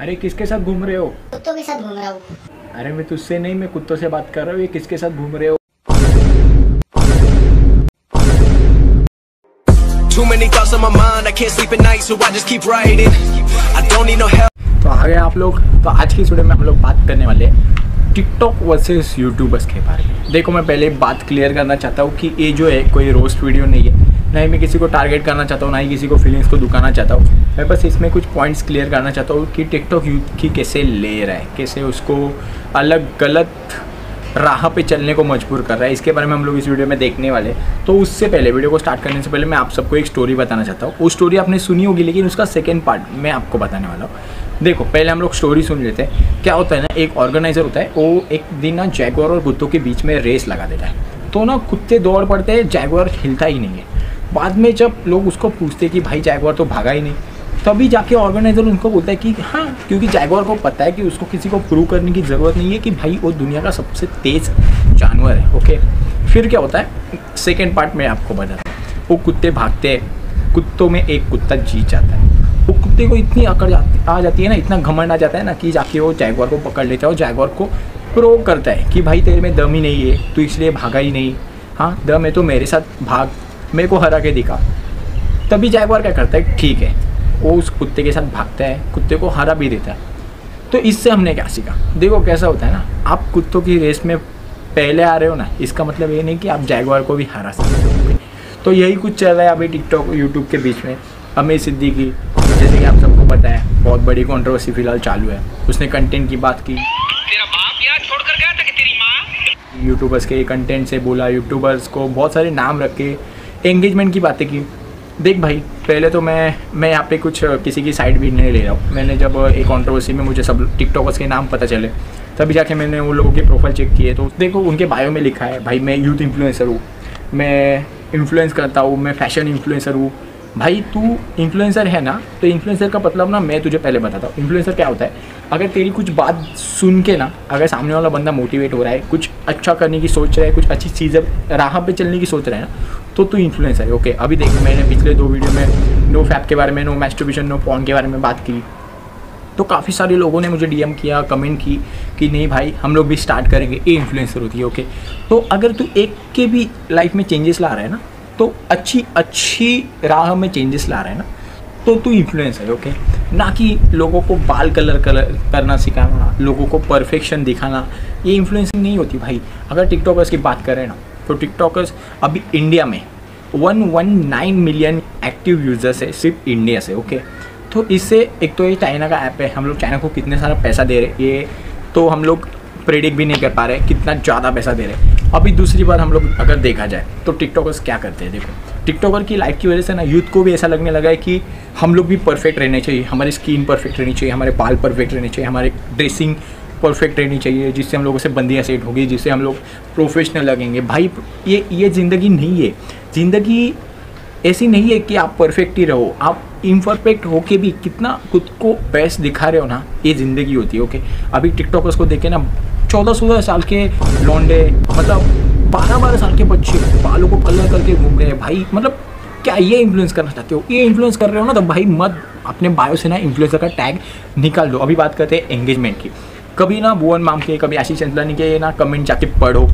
अरे किसके साथ घूम रहे हो? कुत्तों के साथ घूम रहा हूँ। अरे मैं तुझसे नहीं मैं कुत्तों से बात कर रहा हूँ। ये किसके साथ घूम रहे हो? Too many thoughts on my mind, I can't sleep at night, so I just keep writing. I don't need no help. तो आ गए आप लोग। तो आज की इस वीडियो में हम लोग बात करने वाले हैं टिकटॉक वर्सेस यूट्यूबर्स के बारे में। देखो मैं पहले बात क्लियर करना चाहता हूँ कि ये जो है कोई रोस्ट वीडियो नहीं है। ना ही मैं किसी को टारगेट करना चाहता हूँ, ना ही किसी को फीलिंग्स को दुखाना चाहता हूँ। मैं बस इसमें कुछ पॉइंट्स क्लियर करना चाहता हूँ कि टिकटॉक यूथ की कैसे ले रहा है, कैसे उसको अलग गलत राह पे चलने को मजबूर कर रहा है। इसके बारे में हम लोग इस वीडियो में देखने वाले तो उससे पहले वीडियो को स्टार्ट करने से पहले मैं आप सबको एक स्टोरी बताना चाहता हूँ। वो स्टोरी आपने सुनी होगी, लेकिन उसका सेकेंड पार्ट मैं आपको बताने वाला हूँ। देखो, पहले हम लोग स्टोरी सुन लेते हैं। क्या होता है ना, एक ऑर्गेनाइजर होता है, वो एक दिन ना जैगवार और कुत्तों के बीच में रेस लगा देता है। तो ना कुत्ते दौड़ पड़ते हैं जैगवार हिलता ही नहीं है। बाद में जब लोग उसको पूछते कि भाई जैगवार तो भागा ही नहीं। तभी जाके ऑर्गेनाइजर उनको बोलता है कि हाँ क्योंकि जैगवार को पता है कि उसको किसी को प्रूव करने की ज़रूरत नहीं है कि भाई, वो दुनिया का सबसे तेज़ जानवर है ओके फिर क्या होता है? सेकेंड पार्ट में आपको बताता हूँ। वो कुत्ते भागते हैं। कुत्तों में एक कुत्ता जीत जाता है। वो कुत्ते को इतनी अकड़ जाती, आ जाती है ना, इतना घमंड आ जाता है ना कि जाके वो जैगवार को पकड़ लेता है और जैगवार को प्रूव करता है कि भाई, तेरे में दम ही नहीं है तो इसलिए भागा ही नहीं। हाँ दम है तो मेरे साथ भाग। मेरे को हरा के दिखा। तभी जैगवार क्या करता है? ठीक है। वो उस कुत्ते के साथ भागता है कुत्ते को हरा भी देता है। तो इससे हमने क्या सीखा? देखो कैसा होता है ना आप कुत्तों की रेस में पहले आ रहे हो ना इसका मतलब ये नहीं कि आप जैगवार को भी हरा सकते हो। तो यही कुछ चल रहा है अभी टिकटॉक यूट्यूब के बीच में। अमीर सिद्दीकी जैसे कि आप सबको पता है बहुत बड़ी कॉन्ट्रोवर्सी फ़िलहाल चालू है। उसने कंटेंट की बात की। तेरा बाप यहाँ छोड़कर गया था कि तेरी यूट्यूबर्स के कंटेंट से बोला यूट्यूबर्स को बहुत सारे नाम रख। के एंगेजमेंट की बातें की। देख भाई, पहले तो मैं मैं यहाँ पे कुछ किसी की साइड भी नहीं ले रहा हूँ। मैंने जब एक कंट्रोवर्सी में मुझे सब टिकटॉकर्स के नाम पता चले, तभी जाके मैंने उन लोगों के प्रोफ़ाइल चेक किए तो देखो, उनके बायो में लिखा है, भाई, मैं यूथ इन्फ्लुएंसर हूँ, मैं इन्फ्लुएंस करता हूँ, मैं फ़ैशन इन्फ्लुएंसर हूँ। भाई, तू इन्फ्लुएंसर है ना तो इन्फ्लुएंसर का मतलब ना मैं तुझे पहले बताता हूँ। इन्फ्लुएंसर क्या होता है? अगर तेरी कुछ बात सुन के ना, अगर सामने वाला बंदा मोटिवेट हो रहा है, कुछ अच्छा करने की सोच रहा है, कुछ अच्छी चीज़ें राह पे चलने की सोच रहा है ना तो तू इन्फ्लुएंसर है ओके अभी देख, मैंने पिछले दो वीडियो में नो फैप के बारे में नो मैस्टोबिशन नो पॉन के बारे में बात की। तो काफ़ी सारे लोगों ने मुझे डीएम किया कमेंट की, कि नहीं भाई, हम लोग भी स्टार्ट करेंगे। ये इन्फ्लुएंसर होती है ओके तो अगर तू एक के भी लाइफ में चेंजेस ला रहा है ना तो अच्छी अच्छी राह में चेंजेस ला रहा है ना तो तू इन्फ्लुएंसर है ओके ना कि लोगों को बाल कलर कलर करना सिखाना, लोगों को परफेक्शन दिखाना, ये इन्फ्लुएंसिंग नहीं होती भाई। अगर टिकटॉकर्स की बात करें ना तो टिकटॉकर्स अभी इंडिया में one one nine million active users है सिर्फ़ इंडिया से ओके तो इससे एक तो ये चाइना का ऐप है, हम लोग चाइना को कितने सारा पैसा दे रहे ये तो हम लोग प्रेडिक्ट भी नहीं कर पा रहे कितना ज़्यादा पैसा दे रहे अभी दूसरी बार हम लोग अगर देखा जाए तो टिकटॉकर्स क्या करते हैं, देखो? टिकटॉकर की लाइफ की वजह से ना यूथ को भी ऐसा लगने लगा है कि हम लोग भी परफेक्ट रहने चाहिए, हमारी स्किन परफेक्ट रहनी चाहिए, हमारे बाल परफेक्ट रहने चाहिए, हमारे ड्रेसिंग परफेक्ट रहनी चाहिए, जिससे हम लोगों से बंदियाँ सेट होगी, जिससे हम लोग प्रोफेशनल लगेंगे। भाई, ये ये ज़िंदगी नहीं है। ज़िंदगी ऐसी नहीं है कि आप परफेक्ट ही रहो। आप इम्परफेक्ट होके भी कितना खुद को बेस्ट दिखा रहे हो ना, ये ज़िंदगी होती है ओके अभी टिकटॉकर्स को देखे ना, चौदह सोलह साल के लौंडे मतलब बारह बारह साल के बच्चे बालों को कलर करके घूम रहे हैं। भाई मतलब क्या ये इन्फ्लुएंस करना चाहते हो? ये इन्फ्लुएंस कर रहे हो ना तो भाई मत अपने बायो से ना इन्फ्लुएंसर का टैग निकाल दो। अभी बात करते हैं एंगेजमेंट की। कभी ना भुवन माम के कभी आशीष चंदलानी के ना कमेंट जाके पढ़ो।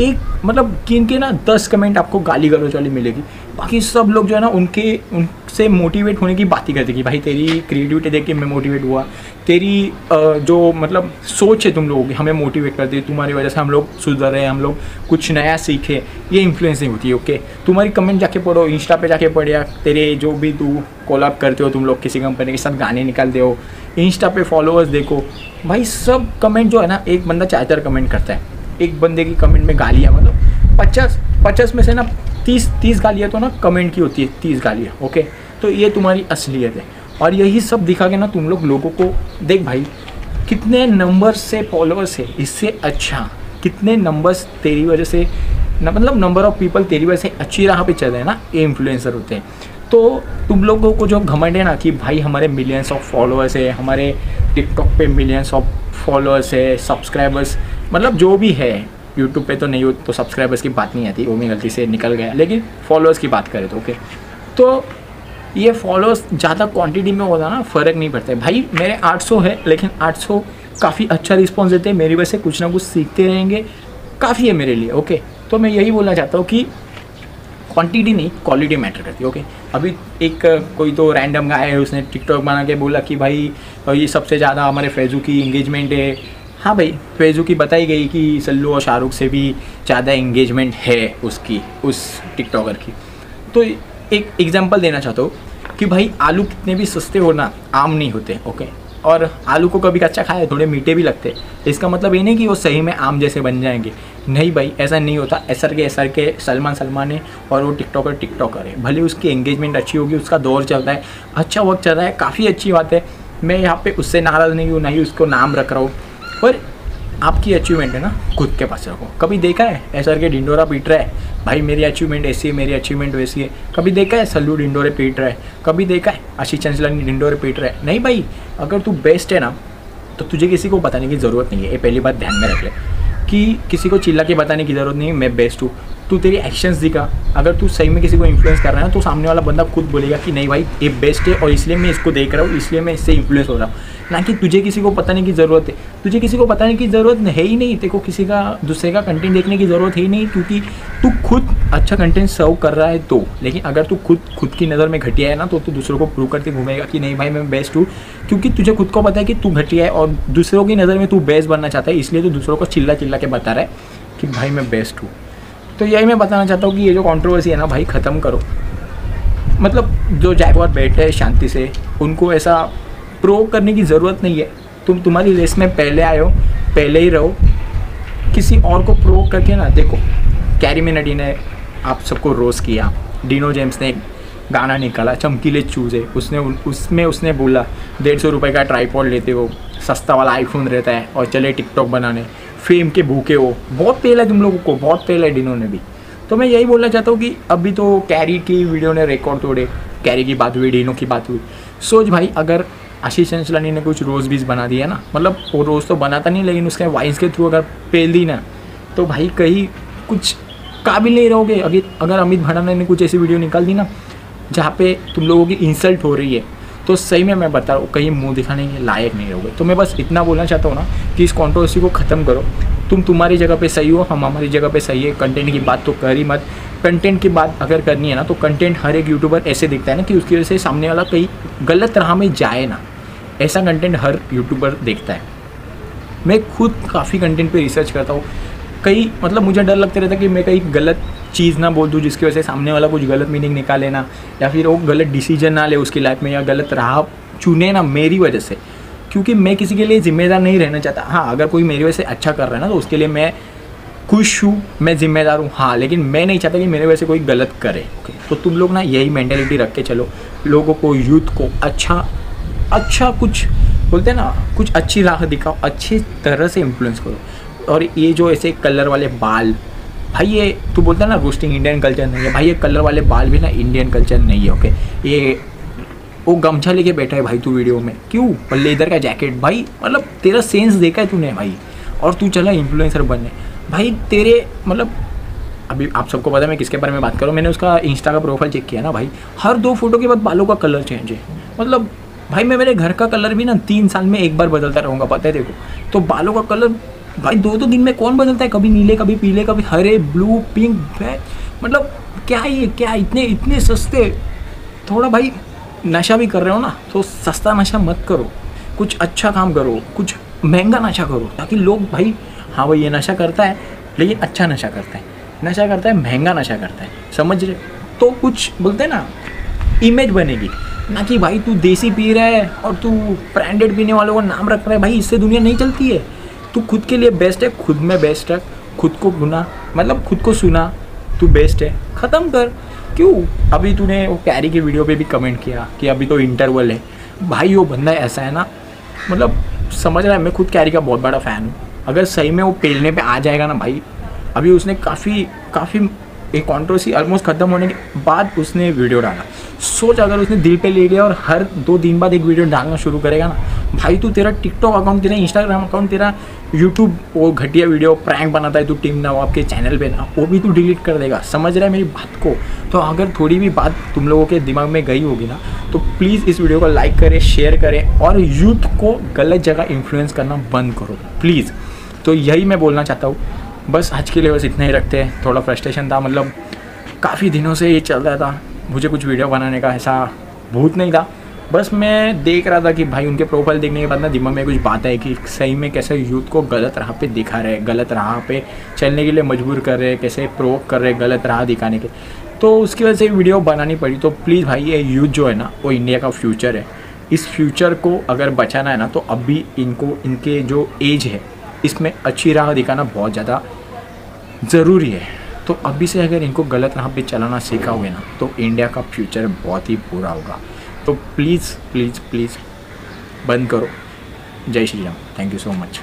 एक मतलब किन के ना दस कमेंट आपको गाली गलोच वाली मिलेगी। बाकी सब लोग जो है ना उनके, उनसे मोटिवेट होने की बात ही करते कि भाई, तेरी क्रिएटिविटी देख के मैं मोटिवेट हुआ। तेरी जो मतलब सोच है तुम लोगों की, हमें मोटिवेट करती है तुम्हारी वजह से हम लोग सुधर रहे हैं, हम लोग कुछ नया सीखे। ये इन्फ्लुएंस नहीं होती ओके तुम्हारी कमेंट जाके पढ़ो इंस्टा पे जाके पढ़िया तेरे जो भी तू कोलाब करते हो, तुम लोग किसी कंपनी के साथ गाने निकालते हो। इंस्टा पे फॉलोअर्स देखो। भाई, सब कमेंट जो है ना, एक बंदा चार चार कमेंट करता है। एक बंदे की कमेंट में गालियाँ मतलब पचास पचास में से ना तीस तीस गालियाँ तो ना कमेंट की होती है, तीस गालियाँ ओके तो ये तुम्हारी असलियत है। और यही सब दिखा के ना तुम लोग लोगों को, देख भाई, कितने नंबर से फॉलोअर्स है, इससे अच्छा। कितने नंबर्स तेरी वजह से, न मतलब नंबर ऑफ़ पीपल तेरी वजह से अच्छी राह पे चल रहे हैं ना, ये इन्फ्लुएंसर होते हैं। तो तुम लोगों को जो घमंड है ना कि भाई हमारे मिलियंस ऑफ़ फॉलोअर्स है, हमारे टिकटॉक पे मिलियंस ऑफ़ फॉलोअर्स है सब्सक्राइबर्स मतलब जो भी है यूट्यूब पे तो नहीं हो तो सब्सक्राइबर्स की बात नहीं आती, वो मैं गलती से निकल गया। लेकिन फॉलोअर्स की बात करें तो ओके तो ये फॉलोअर्स ज़्यादा क्वांटिटी में होता ना, फ़र्क नहीं पड़ता है। भाई, मेरे 800 है, लेकिन 800 काफ़ी अच्छा रिस्पॉन्स देते हैं, मेरी वजह से कुछ ना कुछ सीखते रहेंगे। काफ़ी है मेरे लिए ओके तो मैं यही बोलना चाहता हूँ कि क्वांटिटी नहीं क्वालिटी मैटर करती है ओके अभी एक, कोई तो रैंडम गाय है, उसने टिकटॉक बना के बोला कि भाई, ये सबसे ज़्यादा हमारे फैजू की इंगेजमेंट है हाँ भाई फैजू की बताई गई कि सल्लू और शाहरुख से भी ज़्यादा इंगेजमेंट है उसकी, उस टिकटॉकर की। तो एक एग्जांपल देना चाहता हूँ कि भाई, आलू कितने भी सस्ते हो ना, आम नहीं होते ओके और आलू को कभी कच्चा खाया, थोड़े मीठे भी लगते। इसका मतलब ये नहीं कि वो सही में आम जैसे बन जाएँगे। नहीं भाई, ऐसा नहीं होता। एसर के एसर के, सलमान सलमान है और वो टिकटॉकर टिकटॉकर है। भले उसकी एंगेजमेंट अच्छी होगी, उसका दौर चल रहा है अच्छा वक्त चल रहा है, काफ़ी अच्छी बात है। मैं यहाँ पे उससे नाराज़ नहीं हूँ, ना ही उसको नाम रख रहा हूँ। पर आपकी अचीवमेंट है ना, खुद के पास रखो। कभी देखा है? ऐसा करके डिंडोरा पीट रहा है, भाई, मेरी अचीवमेंट ऐसी है, मेरी अचीवमेंट वैसी है। कभी देखा है? सल्लू डिंडोरे पीट रहा है। कभी देखा है? आशीष चंचलानी डिंडोरे पीट रहा है। नहीं भाई, अगर तू बेस्ट है ना तो तुझे किसी को बताने की ज़रूरत नहीं है। ये पहली बात ध्यान में रख ले कि किसी को चिल्ला के बताने की ज़रूरत नहीं मैं बेस्ट हूँ। तू तेरी एक्शंस दिखा। अगर तू सही में किसी को इन्फ्लुएंस कर रहा है तो सामने वाला बंदा खुद बोलेगा कि नहीं भाई, ये बेस्ट है और इसलिए मैं इसको देख रहा हूँ, इसलिए मैं इससे इन्फ्लुएंस हो रहा हूँ। ना कि तुझे किसी को पता नहीं की ज़रूरत है। तुझे किसी को बताने की ज़रूरत है ही नहीं। को किसी का, दूसरे का कंटेंट देखने की ज़रूरत है ही नहीं, क्योंकि तू खुद अच्छा कंटेंट सर्व कर रहा है तो। लेकिन अगर तू खुद खुद की नज़र में घटिया है ना तो तू दूसरों को प्रूव करके घूमेगा कि नहीं भाई, मैं बेस्ट हूँ। क्योंकि तुझे खुद को पता है कि तू घटिया है और दूसरों की नज़र में तू बेस्ट बनना चाहता है, इसलिए तू दूसरों को चिल्ला चिल्ला के बता रहा है कि भाई, मैं बेस्ट हूँ। तो यही मैं बताना चाहता हूँ कि ये जो कंट्रोवर्सी है ना भाई, ख़त्म करो। मतलब जो जैगवार बैठे हैं शांति से, उनको ऐसा प्रो करने की ज़रूरत नहीं है। तुम, तुम्हारी रेस में पहले आए हो, पहले ही रहो। किसी और को प्रो करके ना देखो। कैरी मिनडी ने आप सबको रोज़ किया। डिनो जेम्स ने गाना निकाला, चमकीले चूजे उसने उसमें उसने बोला, डेढ़ सौ रुपये का ट्राईपॉड लेते हो, सस्ता वाला आईफोन रहता है, और चले टिकटॉक बनाने। फेम के भूखे हो। बहुत तेल है तुम लोगों को, बहुत तेल है डिनो ने भी। तो मैं यही बोलना चाहता हूँ कि अभी तो कैरी की वीडियो ने रिकॉर्ड तोड़े, कैरी की बात हुई, डिनो की बात हुई। सोच भाई, अगर आशीष चंचलानी ने कुछ रोज़ बीज बना दिया ना मतलब वो रोज़ तो बनाता नहीं, लेकिन उसके वाइस के थ्रू अगर पेल दी ना तो भाई कहीं कुछ काबिल नहीं रहोगे। अगर अगर अमित भड़ाना ने कुछ ऐसी वीडियो निकाल दी ना, जहाँ पे तुम लोगों की इंसल्ट हो रही है तो सही में मैं बता रहा हूँ, कहीं मुँह दिखाने के लायक नहीं रहोगे। तो मैं बस इतना बोलना चाहता हूँ ना कि इस कॉन्ट्रोवर्सी को ख़त्म करो। तुम तुम्हारी जगह पे सही हो, हम हमारी जगह पे सही है। कंटेंट की बात तो कर ही मत। कंटेंट की बात अगर करनी है ना तो कंटेंट हर एक यूट्यूबर ऐसे दिखता है ना कि उसकी वजह से सामने वाला कहीं गलत राह में जाए ना। ऐसा कंटेंट हर यूट्यूबर देखता है। मैं खुद काफ़ी कंटेंट पे रिसर्च करता हूँ। कई मतलब मुझे डर लगता रहता कि मैं कहीं गलत चीज़ ना बोल दूँ जिसकी वजह से सामने वाला कुछ गलत मीनिंग निकाले ना, या फिर वो गलत डिसीज़न ना ले उसकी लाइफ में, या गलत राह चुने ना मेरी वजह से। क्योंकि मैं किसी के लिए जिम्मेदार नहीं रहना चाहता। हाँ अगर कोई मेरी वजह से अच्छा कर रहा है ना तो उसके लिए मैं खुश हूँ, मैं जिम्मेदार हूँ। हाँ लेकिन मैं नहीं चाहता कि मेरे वजह से कोई गलत करे तो तुम लोग ना यही मैंटेलिटी रख के चलो। लोगों को यूथ को अच्छा अच्छा कुछ, बोलते हैं ना, कुछ अच्छी राह दिखाओ, अच्छी तरह से इन्फ्लुएंस करो। और ये जो ऐसे कलर वाले बाल भाई ये, तू बोलता है ना रोस्टिंग इंडियन कल्चर नहीं है। भाई ये कलर वाले बाल भी ना इंडियन कल्चर नहीं है ओके ये, वो गमछा लेके बैठा है भाई तू वीडियो में। क्यों? और लेदर का जैकेट भाई मतलब तेरा सेंस देखा है तूने भाई? और तू चला इन्फ्लुएंसर बनने। भाई तेरे मतलब अभी आप सबको पता है मैं किसके बारे में बात करूँ? मैंने उसका इंस्टा का प्रोफ़ाइल चेक किया ना भाई। हर दो फ़ोटो के बाद बालों का कलर चेंज है। मतलब भाई मैं मेरे घर का कलर भी ना तीन साल में एक बार बदलता रहूँगा, पता है देखो तो बालों का कलर भाई, दो दो दिन में कौन बदलता है? कभी नीले, कभी पीले, कभी हरे ब्लू पिंक मतलब क्या ये, क्या इतने इतने सस्ते? थोड़ा भाई, नशा भी कर रहे हो ना तो सस्ता नशा मत करो। कुछ अच्छा काम करो, कुछ महँगा नशा करो, ताकि लोग भाई हाँ भाई, ये नशा करता है, लेकिन अच्छा नशा करता है। नशा करता है, महँगा नशा करता है, समझ रहे? तो कुछ बोलते हैं ना इमेज बनेगी। ना कि भाई, तू देसी पी रहा है और तू ब्रांडेड पीने वालों का नाम रख रहा है, भाई, इससे दुनिया नहीं चलती है। तू खुद के लिए बेस्ट है, खुद में बेस्ट है, खुद को बुना मतलब खुद को सुना, तू बेस्ट है। ख़त्म कर। क्यों? अभी तूने वो कैरी की वीडियो पे भी कमेंट किया कि अभी तो इंटरवल है। भाई, वो बंदा ऐसा है ना मतलब समझ रहा है, मैं खुद कैरी का बहुत बड़ा फ़ैन हूँ। अगर सही में वो पेलने पे आ जाएगा ना भाई, अभी उसने काफ़ी काफ़ी एक कॉन्ट्रोवर्सी ऑलमोस्ट ख़त्म होने के बाद उसने वीडियो डाला। सोच, अगर उसने दिल पे ले लिया और हर दो दिन बाद एक वीडियो डालना शुरू करेगा ना भाई, तू तेरा टिकटॉक अकाउंट तेरा इंस्टाग्राम अकाउंट तेरा यूट्यूब वो घटिया वीडियो प्रैंक बनाता है तू टीम नवाब आपके चैनल पे ना, वो भी तू डिलीट कर देगा। समझ रहा है मेरी बात को? तो अगर थोड़ी भी बात तुम लोगों के दिमाग में गई होगी ना तो प्लीज़ इस वीडियो को लाइक करें शेयर करें और यूथ को गलत जगह इन्फ्लुएंस करना बंद करो प्लीज़ तो यही मैं बोलना चाहता हूँ। बस आज के लिए बस इतना ही रखते हैं। थोड़ा फ्रस्ट्रेशन था मतलब काफ़ी दिनों से ये चल रहा था। मुझे कुछ वीडियो बनाने का ऐसा भूत नहीं था। बस मैं देख रहा था कि भाई उनके प्रोफ़ाइल देखने के बाद ना दिमाग में कुछ बात है कि सही में कैसे यूथ को गलत राह पे दिखा रहे गलत राह पे चलने के लिए मजबूर कर रहे हैं, कैसे प्रोवोक कर रहे गलत राह दिखाने के। तो उसकी वजह से वीडियो बनानी पड़ी तो प्लीज़ भाई ये यूथ जो है ना, वो इंडिया का फ्यूचर है। इस फ्यूचर को अगर बचाना है ना तो अभी इनको, इनके जो एज है, इसमें अच्छी राह दिखाना बहुत ज़्यादा ज़रूरी है। तो अभी से अगर इनको गलत राह पे चलाना सीखाओगे ना तो इंडिया का फ्यूचर बहुत ही बुरा होगा। तो प्लीज़ प्लीज़ प्लीज़ बंद करो। जय Shri Ram. Thank you so much